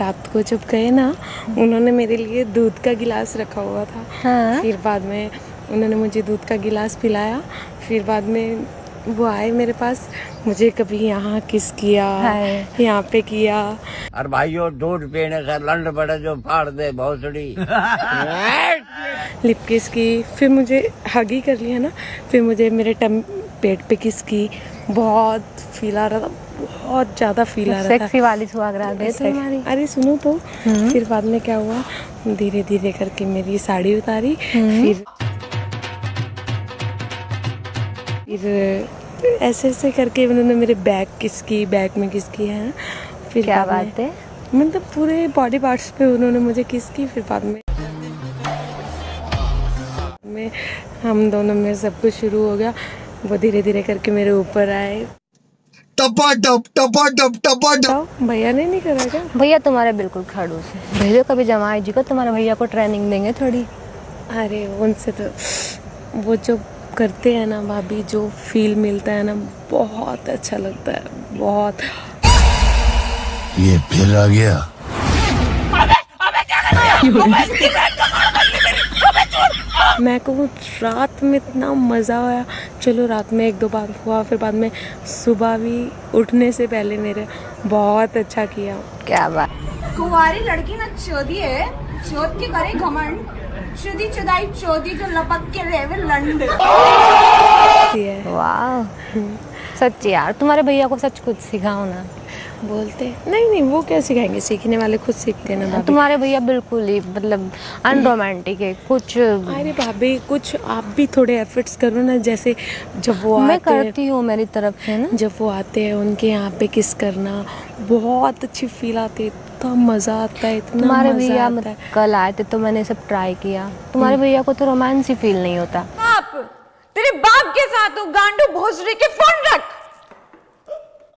रात को जब गए ना उन्होंने मेरे लिए दूध का गिलास रखा हुआ था। हाँ। फिर बाद में उन्होंने मुझे दूध का गिलास पिलाया। फिर बाद में वो आए मेरे पास मुझे कभी यहाँ किस किया। यहाँ पे किया। और भाइयों दूध पीने से लंड बड़े जो फाड़ दे भोसड़ी। लिप किस की फिर मुझे हगी कर लिया ना। फिर मुझे मेरे टम पेट पे किस की बहुत फील आ रहा था। बहुत ज़्यादा फील आ रहा था। सेक्सी वाली है सेक्स- अरे सुनो तो फिर बाद में क्या हुआ? धीरे धीरे करके मेरी साड़ी उतारी फिर फिर ऐसे ऐसे करके उन्होंने मेरे बैग किस की बैग में किस की है? फिर क्या बात है? मतलब पूरे बॉडी पार्ट्स पे उन्होंने मुझे किस की फिर बाद में में हम दोनों में सब कुछ शुरू हो गया। वो धीरे धीरे करके मेरे ऊपर आए। टपा टप टपा टप टपा टप भैया ने नहीं करा क्या? भैया तुम्हारे बिल्कुल खड़ूस है। भेजो कभी जमाई जी को तुम्हारे भैया को ट्रेनिंग देंगे थोड़ी। अरे उनसे तो वो जो करते हैं ना भाभी जो फील मिलता है ना बहुत अच्छा लगता है बहुत। ये फिर आ गया। मैं कहूँ रात में इतना मज़ा आया। चलो रात में एक दो बार हुआ फिर बाद में सुबह भी उठने से पहले मेरे बहुत अच्छा किया। क्या बात। कुंवारी लड़की ना चोदी है। चौथ के करे घमंड। चुदी चुदाई चोदी जो लपक के रेवे लंड। सच्ची यार तुम्हारे भैया को सच कुछ सिखाओ ना। बोलते नहीं नहीं वो क्या सिखाएँगे? सीखने वाले खुद सीखते ना तुम्हारे भैया बिल्कुल ही मतलब अनरोमांटिक है कुछ अरे भाभी कुछ आप भी थोड़े एफर्ट्स करो ना जैसे जब वो मैं आते करती हूँ मेरी तरफ़ से ना। जब वो आते हैं उनके यहाँ पे किस करना बहुत अच्छी फील आती है इतना मज़ा आता है इतना तुम्हारे भैया कल आए थे तो मैंने सब ट्राई किया। तुम्हारे भैया को तो रोमांस ही फील नहीं होता। तेरे के साथ गांडू भोजरी के फ़ोन रख।